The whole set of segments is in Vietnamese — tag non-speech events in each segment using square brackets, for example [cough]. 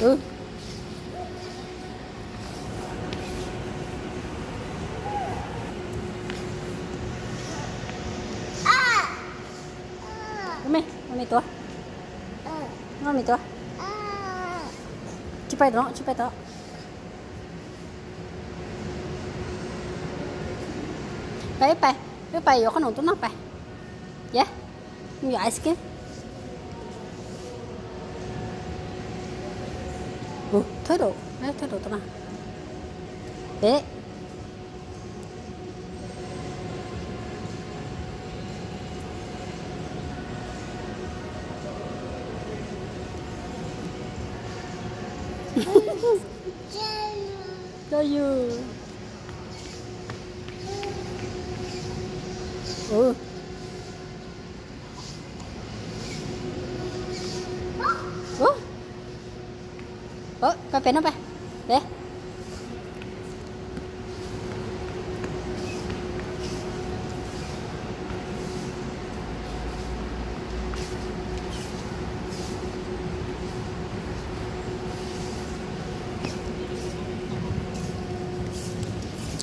ừ. Mami, mami tua. Mami tua. Cepat dong, cepat dong. Bye bye. Bye bye, yo kan untuk apa? Ya. Yo ice cream. ủa thôi đủ đấy thôi đủ tao mà đấy cho dư ừ ơ coi phải nó ไป để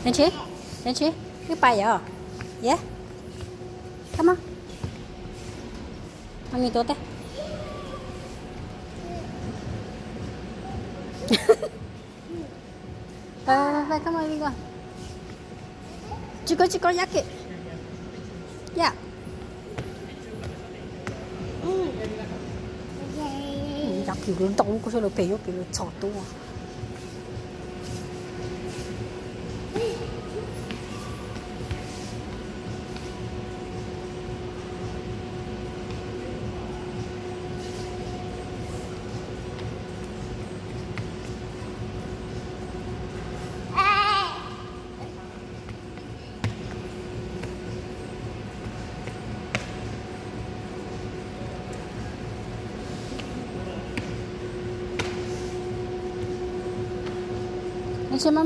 lên chị lên chị cái bay vậy? yeah come on mami tốt đấy Bye, bye, bye. Come on, we go. Chico, chico, yak it. Yeah. Yak you don't talk to the pay.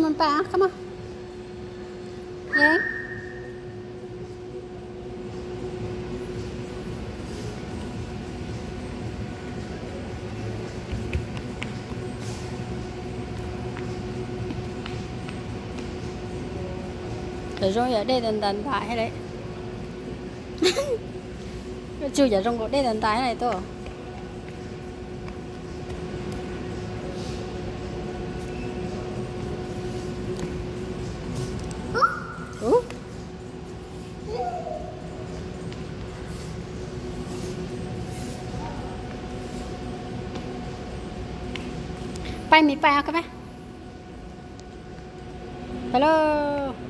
And pa. Come on. Dạ. Yeah. Rồi rồi ở đây đần đần tại đấy [laughs] Chưa giờ trong đây đần tại này tôi ไปมีไปเอากันไหมไปเลย